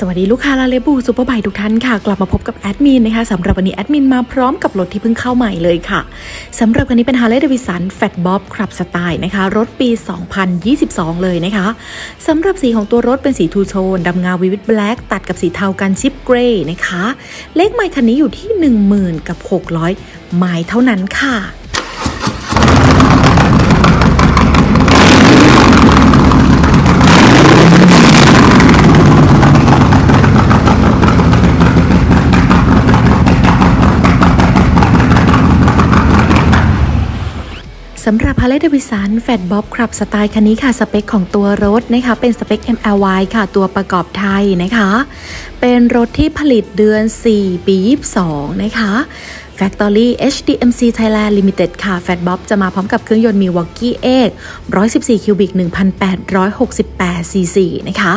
สวัสดีลูกค้าลาเลบู superbike ทุกท่านค่ะ กลับมาพบกับแอดมินนะคะสำหรับวันนี้แอดมินมาพร้อมกับรถที่เพิ่งเข้าใหม่เลยค่ะสำหรับวันนี้เป็น Harley Davidson Fat Bob Club Style นะคะ รถปี 2022 เลยนะคะสำหรับสีของตัวรถเป็นสี two-tone ดำเงา Vivid Black ตัดกับสีเทา Gunship Gray นะคะ เลขไมล์คันนี้อยู่ที่ 10,000 กับ 600 ไมล์เท่านั้นค่ะ สำหรับ Harley Davidson Fat Bob Club Style คันนี้ค่ะ สเปคของตัวรถนะคะเป็นสเปค MLY ค่ะ ตัวประกอบไทยนะคะ เป็นรถที่ผลิตเดือน 4 ปี 22 นะคะ Factory HDMC Thailand Limited ค่ะ Fat Bob จะมาพร้อมกับเครื่องยนต์ Milwaukee 8 114 cubic 1,868 cc นะคะ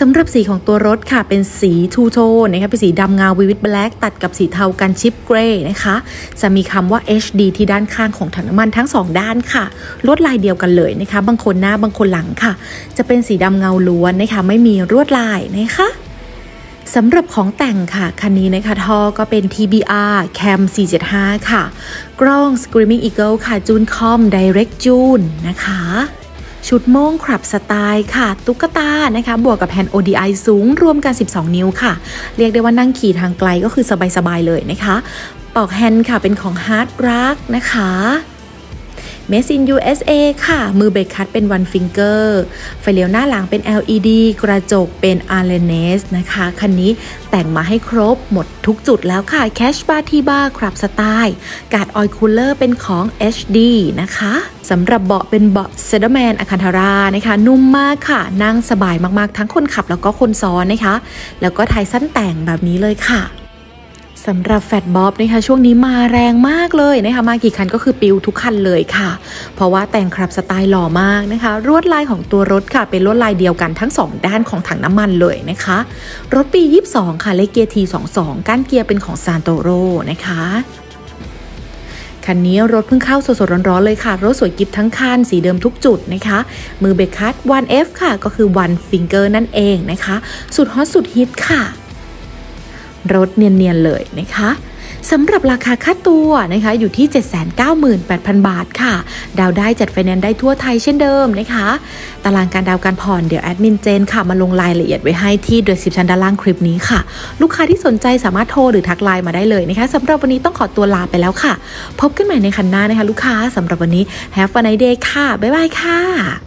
สำหรับสีของตัวรถค่ะเป็นสี two-tone นะคะเป็นสีดำเงา Vivid Black ตัดกับสีเทา Gunship Gray นะคะ จะมีคำว่า HD ที่ด้านข้างของถังน้ำมันทั้ง 2 ด้านค่ะลวดลายเดียวกันเลยนะคะ บางคนหน้าบางคนหลังค่ะ จะเป็นสีดำเงาล้วนนะคะไม่มีลวดลายนะคะสำหรับของแต่งค่ะคันนี้นะคะท่อก็เป็น TBR Cam 475 ค่ะ กล้อง Screaming Eagle ค่ะจูนคอม Direct June นะคะ ชุดโม่งครับสไตล์ค่ะ ตุ๊กตานะคะ บวกกับแผ่น ODI สูงรวมกัน 12 นิ้วค่ะ เรียกได้ว่านั่งขี่ทางไกลก็คือสบายๆเลยนะคะ ปลอกแฮนด์ค่ะเป็นของ Hart-Luck นะคะ Made in USA ค่ะ มือเบรกคลัตช์เป็น one finger ไฟเลี้ยวหน้าหลังเป็น LED กระจกเป็น a r l e n e s นะคะ คันนี้แต่งมาให้ครบหมดทุกจุดแล้วค่ะ Crash Bar T-Bar Club Style การ์ด oil cooler เป็นของ HD นะคะสำหรับเบาะเป็นเบาะ Saddlemen Alcantara นะคะ นุ่มมากค่ะ นั่งสบายมากๆ ทั้งคนขับแล้วก็คนซ้อนนะคะ แล้วก็ไทยสั้นแต่งแบบนี้เลยค่ะ สำหรับแฟตบ๊อบนะคะช่วงนี้มาแรงมากเลยนะคะมากี่คันก็คือปิวทุกคันเลยค่ะ เพราะว่าแต่งครับสไตล์หล่อมากนะคะลวดลายของตัวรถค่ะ เป็นลวดลายเดียวกันทั้ง 2 ด้านของถังน้ำมันเลยนะคะ รถปี 22 ค่ะเลขเกียร์ที22ก้านเกียร์เป็นของซานโตโรนะคะคันนี้รถเพิ่งเข้าสดๆร้อนๆเลยค่ะ รถสวยกิบทั้งคันสีเดิมทุกจุดนะคะ มือเบรกคลัตช์ 1F ค่ะ ก็คือ one finger นั่นเองนะคะ สุดฮอตสุดฮิตค่ะ รถเนียนๆเลยนะคะสำหรับราคาค่าตัวนะคะอยู่ที่ 798,000 บาทค่ะ ดาวน์ได้จัดไฟแนนซ์ได้ทั่วไทยเช่นเดิมนะคะ ตารางการดาวน์การผ่อนเดี๋ยวแอดมินเจนค่ะ มาลงรายละเอียดไว้ให้ที่ description ด้านล่างคลิปนี้ค่ะ ลูกค้าที่สนใจสามารถโทรหรือทักไลน์มาได้เลยนะคะสำหรับวันนี้ต้องขอตัวลาไปแล้วค่ะ พบกันใหม่ในคันหน้านะคะ ลูกค้าสำหรับวันนี้ Have a nice day ค่ะบ๊ายบายค่ะ